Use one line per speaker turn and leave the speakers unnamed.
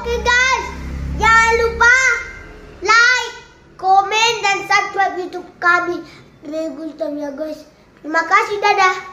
Oke guys, jangan lupa like, komen, dan subscribe YouTube kami. Regus ya guys. Terima kasih, dadah.